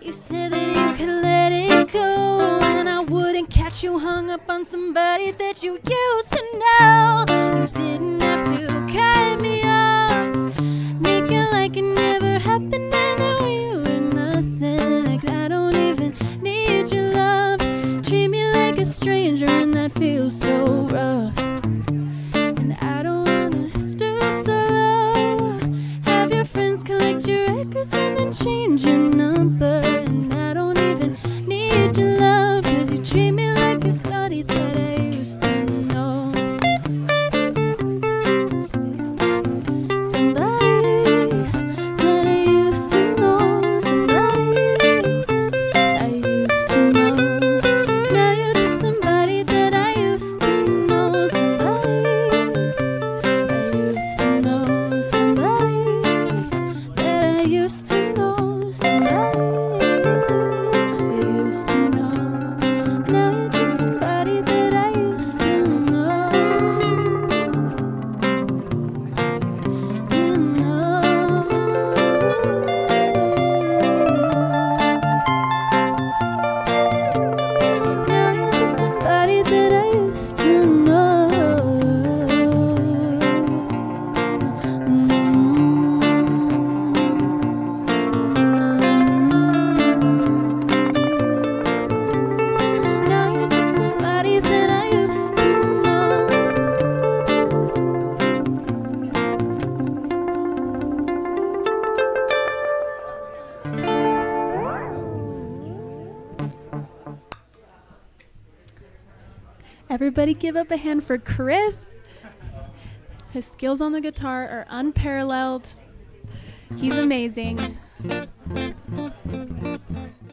You said that you could let it go, and I wouldn't catch you hung up on somebody that you used to know. number. Everybody give up a hand for Chris. His skills on the guitar are unparalleled. He's amazing.